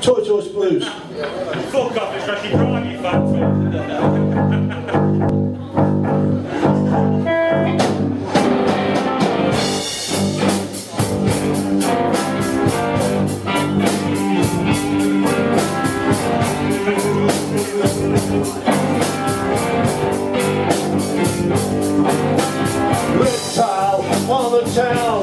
Tortoise Blues. Fuck off, it's Ricky Brown, you the town.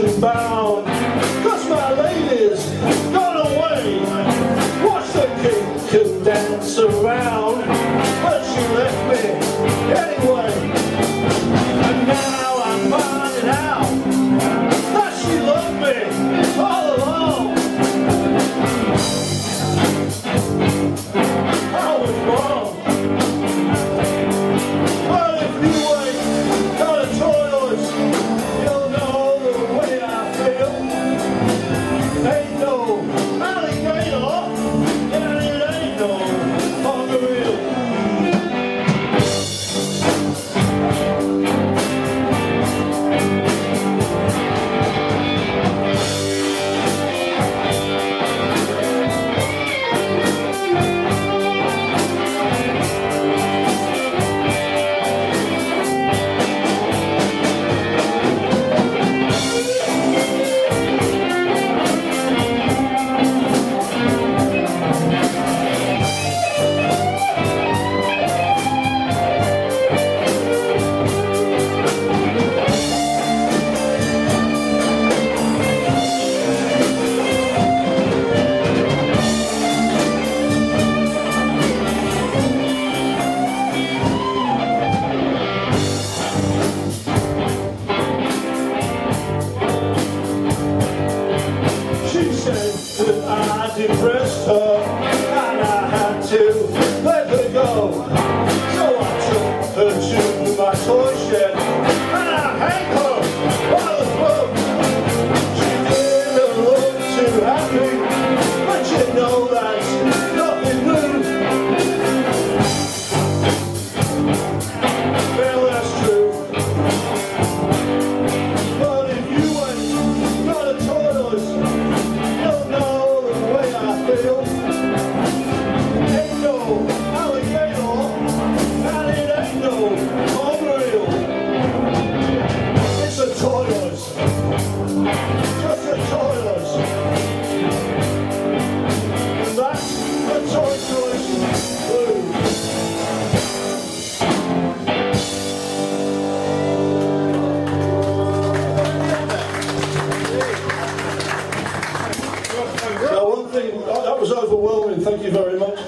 bound. Cause my lady's gone away. Watch the king to dance around. so I had to. thing, that was overwhelming, thank you very much.